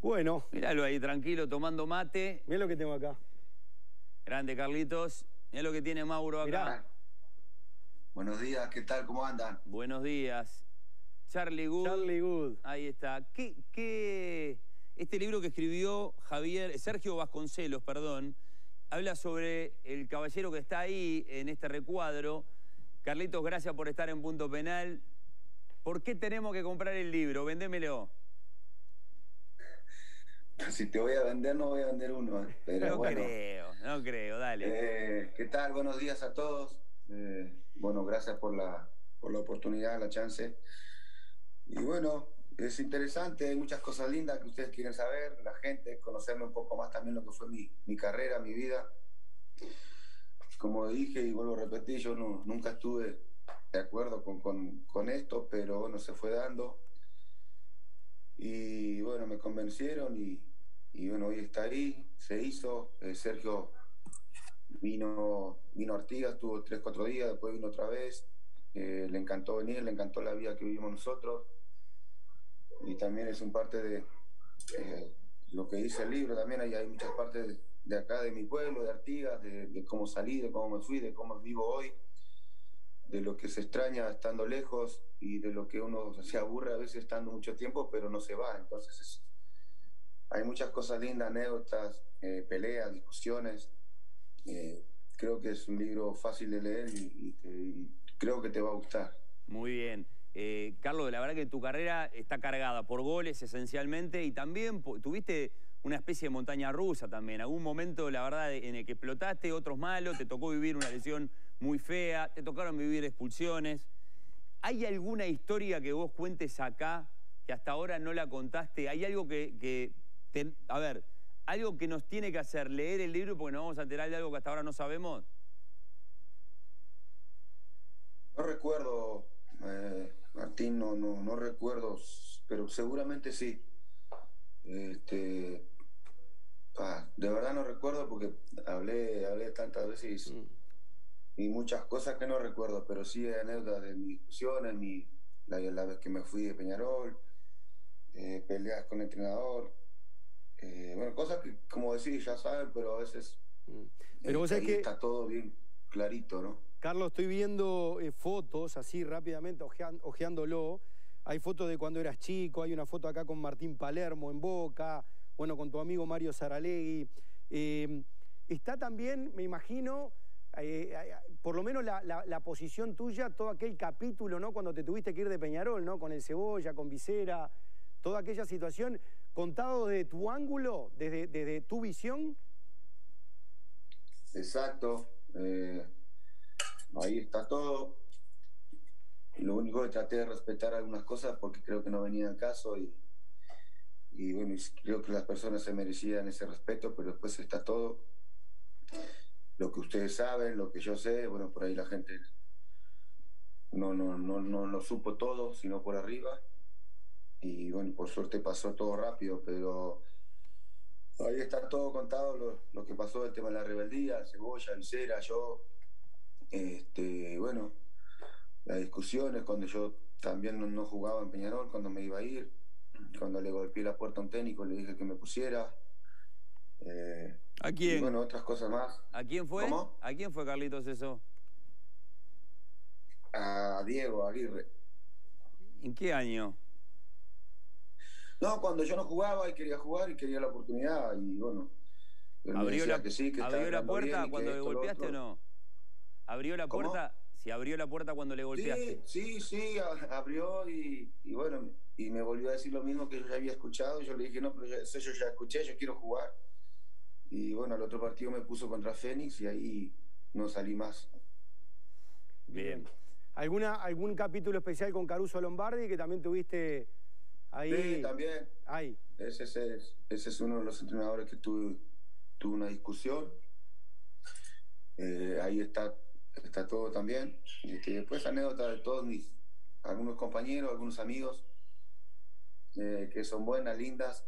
Bueno, Míralo ahí, tranquilo, tomando mate. mira lo que tengo acá. Grande, Carlitos. Mira lo que tiene Mauro acá. Mirá. Buenos días, ¿qué tal? ¿Cómo andan? Buenos días. Charlie Good. Charlie Good. Ahí está. ¿Qué, qué- Este libro que escribió Javier, Sergio Vasconcelos, perdón, habla sobre el caballero que está ahí en este recuadro. Carlitos, gracias por estar en Punto Penal. ¿Por qué tenemos que comprar el libro? Vendémelo. Si te voy a vender, no voy a vender uno. ¿eh? Pero no bueno, creo, no creo, dale. eh, ¿qué tal? Buenos días a todos. Eh, bueno, gracias por la, por la oportunidad, la chance. Y bueno, es interesante, hay muchas cosas lindas que ustedes quieren saber, la gente, conocerme un poco más también lo que fue mi, mi carrera, mi vida. Como dije y vuelvo a repetir, yo no- nunca estuve de acuerdo con, con- con esto, pero bueno, se fue dando. Y bueno, me convencieron y, y bueno, hoy está ahí, se hizo. Eh, Sergio vino, vino a Artigas, estuvo tres, cuatro días, después vino otra vez. Eh, le encantó venir, le encantó la vida que vivimos nosotros. Y también es un parte de eh, lo que dice el libro, también hay, hay muchas partes de, acá, de mi pueblo, de Artigas, de, de cómo salí, de cómo me fui, de cómo vivo hoy, de lo que se extraña estando lejos y de lo que uno se aburre a veces estando mucho tiempo, pero no se va. Entonces es- hay muchas cosas lindas, anécdotas, eh, peleas, discusiones. Eh, creo que es un libro fácil de leer y, creo que te va a gustar. Muy bien. Eh, Carlos, la verdad que tu carrera está cargada por goles esencialmente y también tuviste una especie de montaña rusa también. Algún momento, la verdad, en el que explotaste, otros malos, te tocó vivir una lesión muy fea, te tocaron vivir expulsiones. ¿Hay alguna historia que vos cuentes acá que hasta ahora no la contaste? ¿Hay algo que te- a ver, algo que nos tiene que hacer leer el libro porque nos vamos a enterar de algo que hasta ahora no sabemos? No recuerdo, eh, Martín, no, no, no recuerdo, pero seguramente sí. Este, ah, de verdad no recuerdo porque hablé, hablé tantas veces y, y muchas cosas que no recuerdo, pero sí hay anécdotas de mis discusiones, mi, la, la vez que me fui de Peñarol, eh, peleas con el entrenador, eh, bueno, cosas que como decís ya saben, pero a veces Pero vos eh, ahí que- está todo bien clarito, ¿no? Carlos, estoy viendo eh, fotos así rápidamente, ojean- ojeándolo. Hay fotos de cuando eras chico, hay una foto acá con Martín Palermo en Boca, bueno, con tu amigo Mario Saralegui. Eh, está también, me imagino, eh, por lo menos la, la- la posición tuya, todo aquel capítulo, ¿no? Cuando te tuviste que ir de Peñarol, ¿no? Con el Cebolla, con Visera, toda aquella situación, contado desde tu ángulo, desde, desde tu visión. Exacto. eh, ahí está todo. Lo único que traté de respetar algunas cosas porque creo que no venía al caso y, y bueno, creo que las personas se merecían ese respeto, pero después está todo. Lo que ustedes saben, lo que yo sé, bueno, por ahí la gente no, no, no, no lo supo todo, sino por arriba. Y bueno, por suerte pasó todo rápido, pero Ahí está todo contado, lo, lo que pasó, el tema de la rebeldía, Cebolla, Visera, yo. Este, bueno, las discusiones, cuando yo también no, no jugaba en Peñarol, cuando me iba a ir, cuando le golpeé la puerta a un técnico, le dije que me pusiera. Eh, ¿A y quién? bueno, otras cosas más. ¿A quién fue? ¿Cómo? ¿A quién fue, Carlitos, eso? A Diego Aguirre. ¿En qué año? No, cuando yo no jugaba y quería jugar y quería la oportunidad, y bueno. ¿Abrió la, que sí, que ¿abrió la bien puerta cuando le golpeaste o no? ¿Abrió la ¿Cómo? puerta? Si abrió la puerta cuando le golpeaste. Sí, sí, sí, abrió y, y bueno, y me volvió a decir lo mismo que yo ya había escuchado. Yo le dije, no, pero ya- eso yo ya escuché, yo quiero jugar. Y bueno, el otro partido me puso contra Fénix y ahí no salí más. Bien. ¿Alguna, ¿Algún capítulo especial con Caruso Lombardi que también tuviste ahí? Sí, también. Ahí. Ese, es, ese es uno de los entrenadores que tuve, tuve una discusión. Eh, ahí está, está todo también. Este, después anécdotas de todos mis, algunos compañeros, algunos amigos, eh, que son buenas, lindas.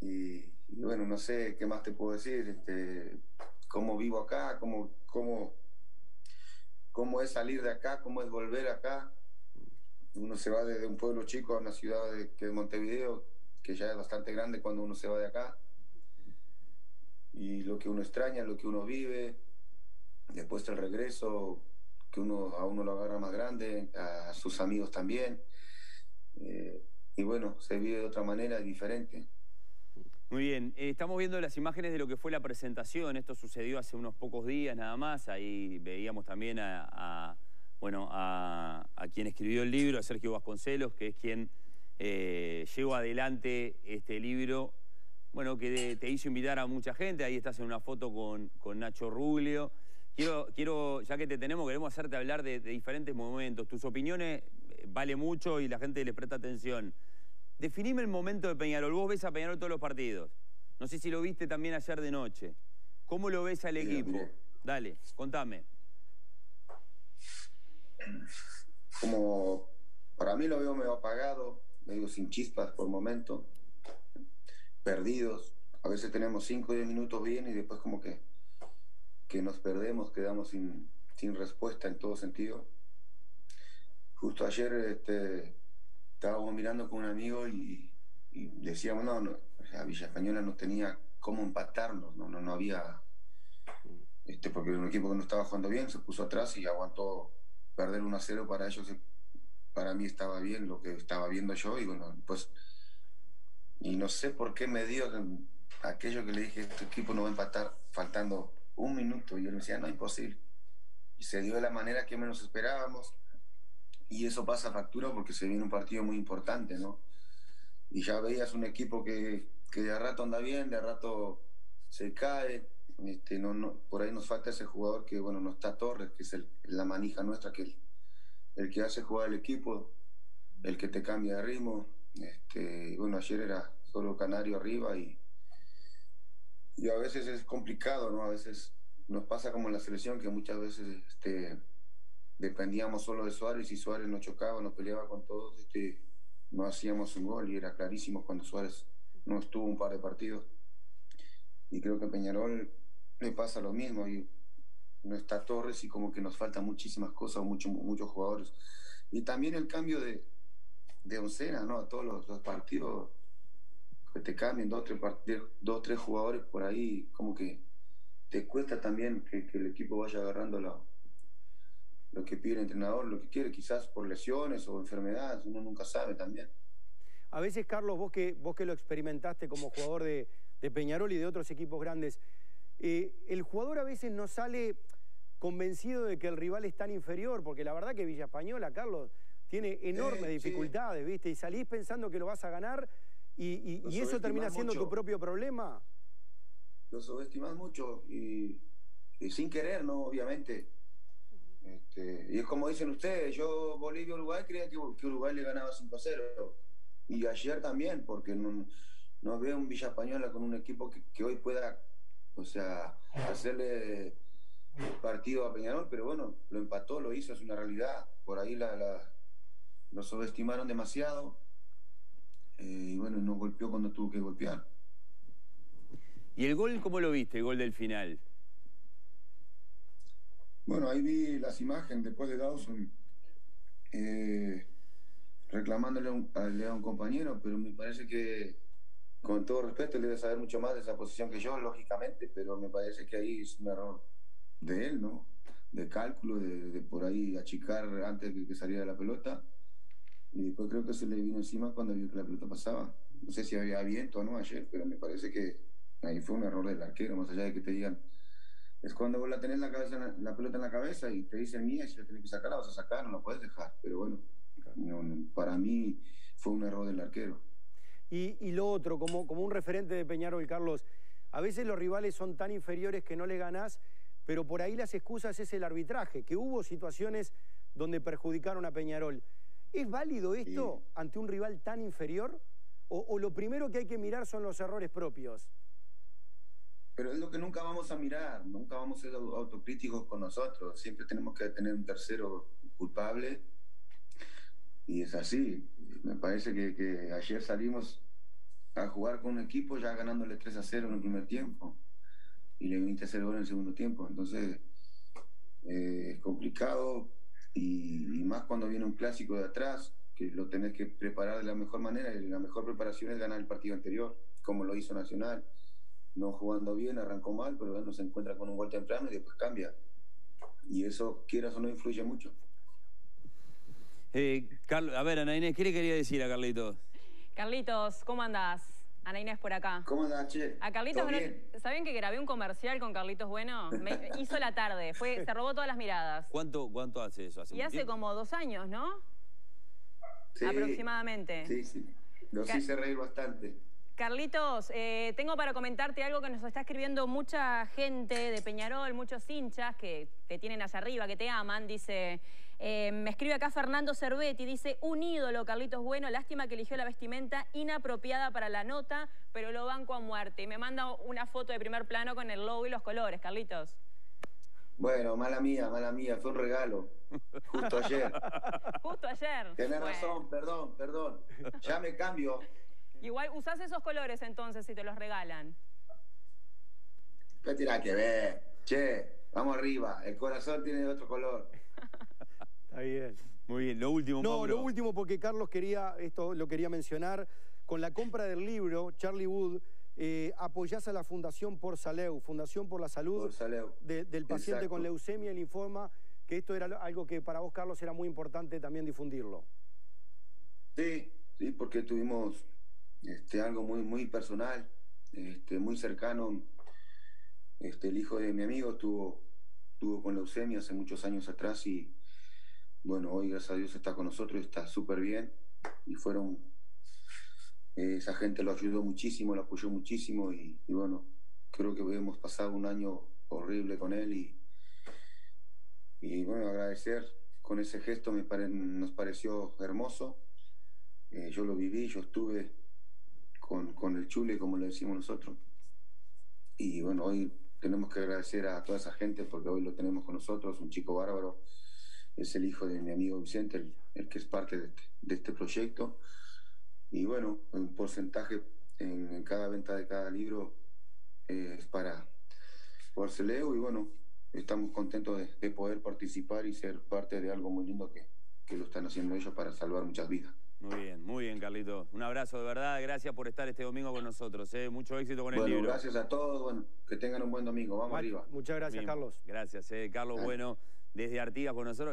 Y, y bueno, no sé qué más te puedo decir. Este, cómo vivo acá, cómo, cómo, cómo es salir de acá, cómo es volver acá. Uno se va desde un pueblo chico a una ciudad de, que es Montevideo, que ya es bastante grande cuando uno se va de acá. Y lo que uno extraña, lo que uno vive, después el regreso, que uno a uno lo agarra más grande, a sus amigos también. Eh, y bueno, se vive de otra manera, diferente. Muy bien, eh, estamos viendo las imágenes de lo que fue la presentación, esto sucedió hace unos pocos días nada más, ahí veíamos también a, bueno, a, quien escribió el libro, a Sergio Vasconcelos, que es quien eh, llevó adelante este libro, bueno, que te hizo invitar a mucha gente, ahí estás en una foto con, con Nacho Rubio. Quiero, quiero, ya que te tenemos, queremos hacerte hablar de, de diferentes momentos, tus opiniones eh, vale mucho y la gente le presta atención. Definime el momento de Peñarol. Vos ves a Peñarol todos los partidos. No sé si lo viste también ayer de noche. ¿Cómo lo ves al equipo? Dale, contame. Como para mí lo veo medio apagado, medio sin chispas por momento, perdidos. A veces tenemos 5 o 10 minutos bien y después como que, que nos perdemos, quedamos sin, sin respuesta en todo sentido. Justo ayer este, estábamos mirando con un amigo y, decíamos, no, no Villa Española no tenía cómo empatarnos, no, no, no había, este, porque un equipo que no estaba jugando bien se puso atrás y aguantó perder 1 a 0 para ellos, para mí estaba bien lo que estaba viendo yo y bueno, pues, y no sé por qué me dio aquello que le dije, este equipo no va a empatar faltando un minuto y yo le decía, no, imposible. Y se dio de la manera que menos esperábamos y eso pasa factura porque se viene un partido muy importante, ¿no? Y ya veías un equipo que, que de a rato anda bien, de a rato se cae, este, no, no, por ahí nos falta ese jugador que, bueno, no está Torres, que es el, la manija nuestra, que el, que hace jugar el equipo, el que te cambia de ritmo. Este, bueno, ayer era solo Canario arriba y, y a veces es complicado, ¿no? A veces nos pasa como en la selección que muchas veces este, dependíamos solo de Suárez y Suárez nos chocaba, nos peleaba con todos, este, no hacíamos un gol y era clarísimo cuando Suárez no estuvo un par de partidos. Y creo que Peñarol le pasa lo mismo y no está Torres y como que nos faltan muchísimas cosas, muchos muchos jugadores. Y también el cambio de, de oncena, ¿no? A todos los, partidos que te cambien dos tres, dos, tres jugadores por ahí, como que te cuesta también que, que el equipo vaya agarrando la, lo que pide el entrenador, lo que quiere, quizás por lesiones o enfermedades, uno nunca sabe también. A veces, Carlos, vos que, vos que lo experimentaste como jugador de, Peñarol y de otros equipos grandes, eh, el jugador a veces no sale convencido de que el rival es tan inferior, porque la verdad que Villa Española, Carlos, tiene enormes dificultades, ¿viste? Y salís pensando que lo vas a ganar y, eso termina siendo tu propio problema. Lo subestimas mucho y, y sin querer, ¿no? Obviamente este, y es como dicen ustedes, yo Bolivia-Uruguay creía que, Uruguay le ganaba 5-0. Y ayer también, porque no, no, veo un Villa Española con un equipo que, hoy pueda, o sea, hacerle partido a Peñarol, pero bueno, lo empató, lo hizo, es una realidad. Por ahí la, lo subestimaron demasiado. Eh, y bueno, no golpeó cuando tuvo que golpear. ¿Y el gol cómo lo viste, el gol del final? Bueno, ahí vi las imágenes después de Dawson eh, reclamándole a un, compañero, pero me parece que, con todo respeto, le debe saber mucho más de esa posición que yo, lógicamente, pero me parece que ahí es un error de él, ¿no? De cálculo, de, por ahí achicar antes de que saliera la pelota. Y después creo que se le vino encima cuando vio que la pelota pasaba. No sé si había viento o no ayer, pero me parece que ahí fue un error del arquero, más allá de que te digan es cuando vos la tenés la, pelota en la cabeza y te dicen mía, si la tenés que sacar, la vas a sacar, no la puedes dejar. Pero bueno, para mí fue un error del arquero. Y, lo otro, como, como un referente de Peñarol, Carlos, a veces los rivales son tan inferiores que no le ganás, pero por ahí las excusas es el arbitraje, que hubo situaciones donde perjudicaron a Peñarol. ¿Es válido esto ante un rival tan inferior? o lo primero que hay que mirar son los errores propios? Pero es lo que nunca vamos a mirar, nunca vamos a ser autocríticos con nosotros, siempre tenemos que tener un tercero culpable y es así. Me parece que, ayer salimos a jugar con un equipo ya ganándole 3 a 0 en el primer tiempo y le viniste a 0 en el segundo tiempo, entonces eh, es complicado y, más cuando viene un clásico de atrás que lo tenés que preparar de la mejor manera y la mejor preparación es ganar el partido anterior, como lo hizo Nacional. No jugando bien, arrancó mal, pero bueno, se encuentra con un gol temprano y después cambia. Y eso, quieras o no, influye mucho. Eh, Carlos, a ver, Ana Inés, ¿qué le quería decir a Carlitos? Carlitos, ¿cómo andás? Ana Inés por acá. ¿Cómo andás, Che? A Carlitos, ¿Todo no- bien? ¿saben que grabé un comercial con Carlitos Bueno? Me hizo la tarde, fue, se robó todas las miradas. ¿Cuánto, cuánto hace eso? ¿Hace Y hace tiempo? como dos años, ¿no? Sí, Aproximadamente. Sí, sí. Los Ca- hice reír bastante. Carlitos, eh, tengo para comentarte algo que nos está escribiendo mucha gente de Peñarol, muchos hinchas que te tienen allá arriba, que te aman. Dice, eh, me escribe acá Fernando Cervetti, dice, un ídolo, Carlitos Bueno, lástima que eligió la vestimenta inapropiada para la nota, pero lo banco a muerte. Y me manda una foto de primer plano con el logo y los colores, Carlitos. Bueno, mala mía, mala mía, fue un regalo. Justo ayer. Justo ayer. Tenés Bueno, razón, perdón, perdón. Ya me cambio. Igual usás esos colores entonces si te los regalan. ¿Qué tiene que ver? Che, vamos arriba. El corazón tiene otro color. Está bien. Muy bien, lo último, No, Mauro. lo último porque Carlos quería, esto lo quería mencionar, con la compra del libro, Charlie Wood, eh, apoyás a la Fundación Por Saleu, Fundación por la Salud Por Saleu. de- del paciente Exacto. con leucemia. Él informa que esto era algo que para vos, Carlos, era muy importante también difundirlo. Sí, sí, porque tuvimos este, algo muy, muy personal, este, muy cercano. Este, el hijo de mi amigo estuvo, estuvo con leucemia hace muchos años atrás y bueno, hoy gracias a Dios está con nosotros, está súper bien y fueron, eh, esa gente lo ayudó muchísimo, lo apoyó muchísimo y, bueno, creo que hemos pasado un año horrible con él y, y bueno, agradecer con ese gesto me pare- nos pareció hermoso. Eh, yo lo viví, yo estuve con, con el chule, como le decimos nosotros. Y bueno, hoy tenemos que agradecer a toda esa gente porque hoy lo tenemos con nosotros, un chico bárbaro. Es el hijo de mi amigo Vicente, el, el que es parte de este, de este proyecto. Y bueno, un porcentaje en, en cada venta de cada libro eh, es para Leo y bueno, estamos contentos de, de poder participar y ser parte de algo muy lindo que, que lo están haciendo ellos para salvar muchas vidas. Muy bien, muy bien, Carlitos. Un abrazo de verdad, gracias por estar este domingo con nosotros. ¿eh? Mucho éxito con el Bueno, libro. gracias a todos, bueno, que tengan un buen domingo, vamos arriba. Muchas gracias, Bien, Carlos. Gracias, eh. Carlos. Bueno, desde Artigas con nosotros.